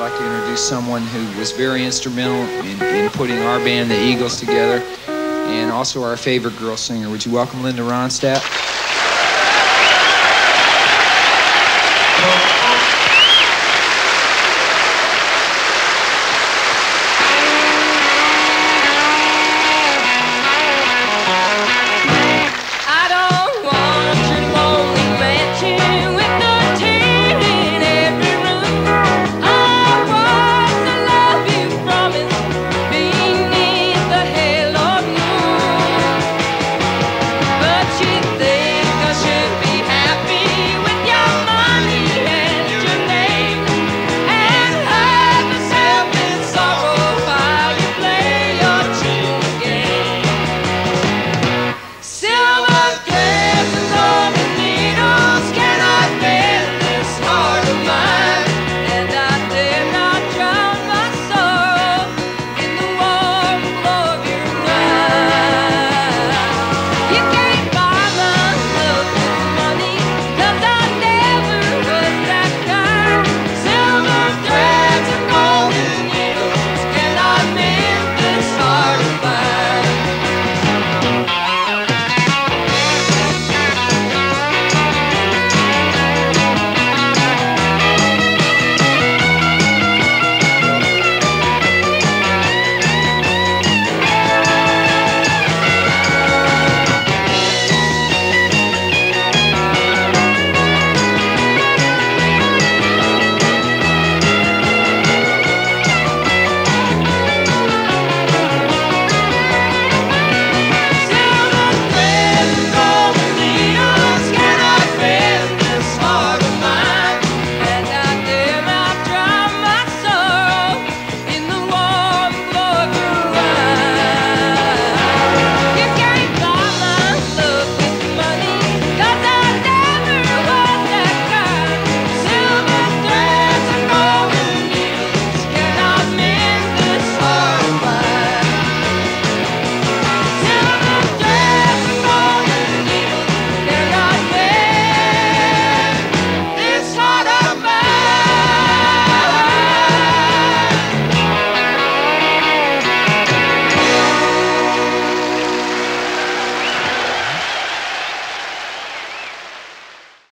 like to introduce someone who was very instrumental in, in putting our band, the Eagles, together, and also our favorite girl singer. Would you welcome Linda Ronstadt?